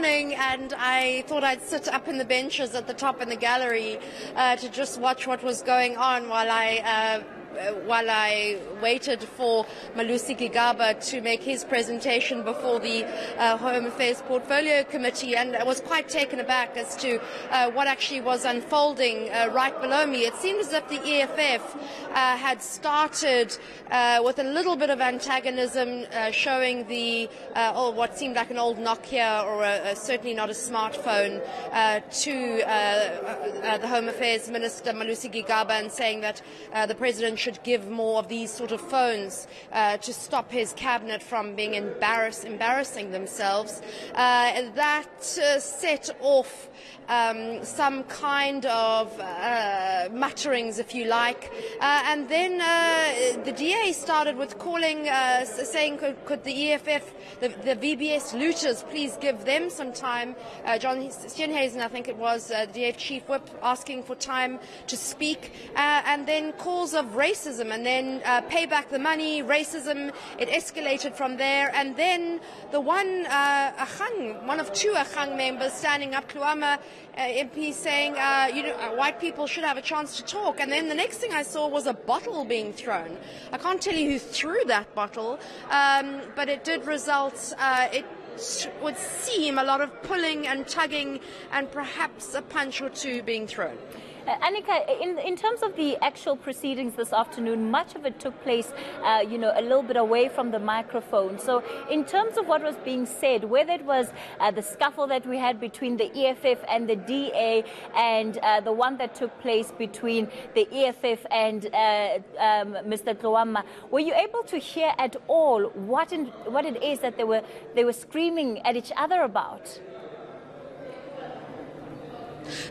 morning, and I thought I'd sit up in the benches at the top in the gallery uh, to just watch what was going on while I. Uh, uh, while I waited for Malusi Gigaba to make his presentation before the uh, Home Affairs Portfolio Committee, and I was quite taken aback as to uh, what actually was unfolding uh, right below me. It seemed as if the EFF uh, had started uh, with a little bit of antagonism, showing the oh, what seemed like an old Nokia or a, a, certainly not a smartphone to the Home Affairs Minister Malusi Gigaba and saying that the President should give more of these sort of phones uh, to stop his cabinet from being embarrass embarrassing themselves. Uh, that uh, set off um, some kind of uh, mutterings, if you like. Uh, and then the DA started with calling, saying, could, could, the EFF, the, the, VBS looters, please give them some time? John Steenhuisen, I think it was, the DA chief whip, asking for time to speak. and then calls of racism, and then pay back the money, racism. It escalated from there. And then the one uh, Agang, one of two Agang members standing up, Tlouama, uh, MP saying, uh, you know, uh, white people should have a chance to talk. And then the next thing I saw was a bottle being thrown. I can't tell you who threw that bottle, um, but it did result. Uh, would seem a lot of pulling and tugging, and perhaps a punch or two being thrown. Uh, Annika, in, in terms of the actual proceedings this afternoon, much of it took place, uh, you know, a little bit away from the microphone. So, in terms of what was being said, whether it was uh, the scuffle that we had between the EFF and the DA, and uh, the one that took place between the EFF and uh, um, Mr. Tlouama, were you able to hear at all what in, what it is that they were they were screaming at each other about?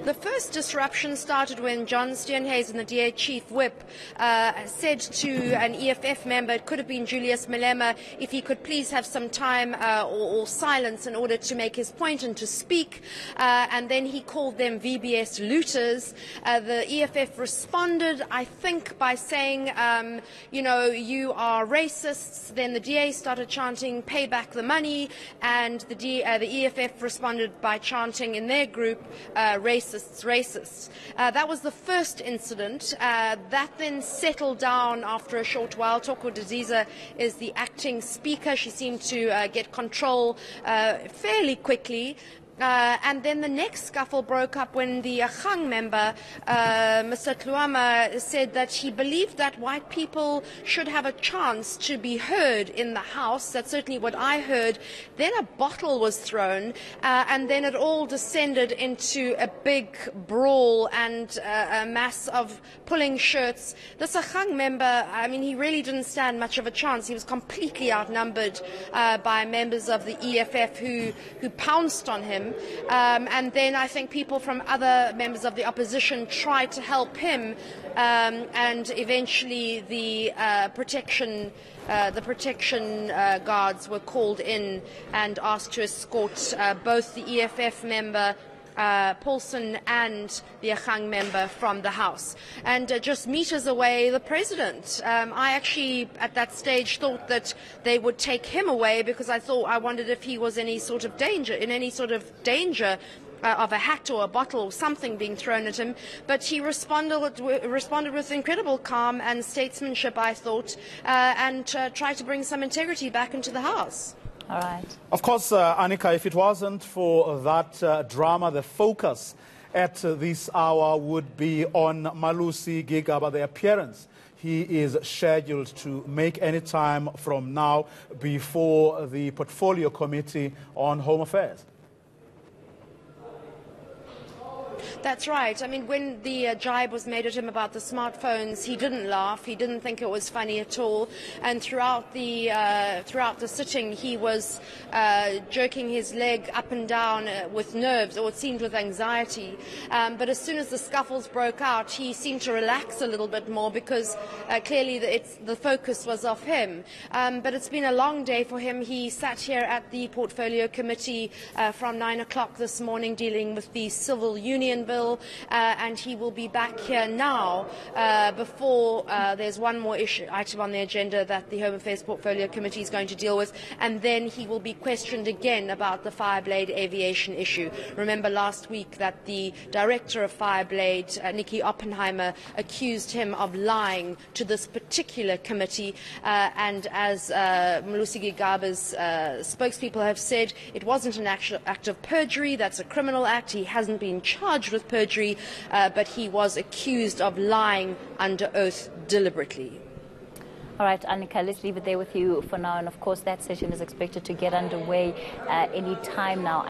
The first disruption started when John Steenhuisen, the DA chief whip, uh, said to an EFF member, it could have been Julius Malema, if he could please have some time uh, or, or, silence in order to make his point and to speak. Uh, and then he called them VBS looters. Uh, the EFF responded, I think, by saying, um, you know, you are racists. Then the DA started chanting, pay back the money. And the, D, uh, the EFF responded by chanting in their group, uh, racists, racists. Uh, that was the first incident. Uh, that then settled down after a short while. Thoko Didiza is the acting speaker. She seemed to uh, get control uh, fairly quickly. Uh, and then the next scuffle broke up when the Agang member, uh, Mr. Tlouama, said that he believed that white people should have a chance to be heard in the House. That's certainly what I heard. Then a bottle was thrown, uh, and then it all descended into a big brawl and uh, a mass of pulling shirts. This Agang member, I mean, he really didn't stand much of a chance. He was completely outnumbered uh, by members of the EFF who, who pounced on him. Um, and then I think people from other members of the opposition tried to help him, um, and eventually the uh, protection. Uh, the protection uh, guards were called in and asked to escort uh, both the EFF member uh, Paulsen and the Agang member from the House. And uh, just meters away, the President. Um, I actually, at that stage, thought that they would take him away because I thought, I wondered if he was any sort of danger, in any sort of danger uh, of a hat or a bottle or something being thrown at him, but he responded, responded with incredible calm and statesmanship, I thought, uh, and uh, tried to bring some integrity back into the House. All right. Of course, uh, Annika, if it wasn't for that uh, drama, the focus at uh, this hour would be on Malusi Gigaba, the appearance he is scheduled to make any time from now before the Portfolio Committee on Home Affairs. That's right. I mean, when the uh, jibe was made at him about the smartphones, he didn't laugh. He didn't think it was funny at all. And throughout the uh, throughout the sitting, he was uh, jerking his leg up and down uh, with nerves, or it seemed with anxiety. Um, but as soon as the scuffles broke out, he seemed to relax a little bit more because uh, clearly the, the, focus was off him. Um, but it's been a long day for him. He sat here at the portfolio committee uh, from nine o'clock this morning, dealing with the civil union bill, uh, and he will be back here now uh, before uh, there's one more issue, item on the agenda that the Home Affairs Portfolio Committee is going to deal with, and then he will be questioned again about the Fireblade aviation issue. Remember last week that the director of Fireblade, uh, Nikki Oppenheimer, accused him of lying to this particular committee, uh, and as uh, Malusi Gigaba's uh, spokespeople have said, it wasn't an actual act of perjury, that's a criminal act. He hasn't been charged with perjury, uh, but he was accused of lying under oath deliberately. All right, Annika, let's leave it there with you for now. And of course, that session is expected to get underway uh, any time now.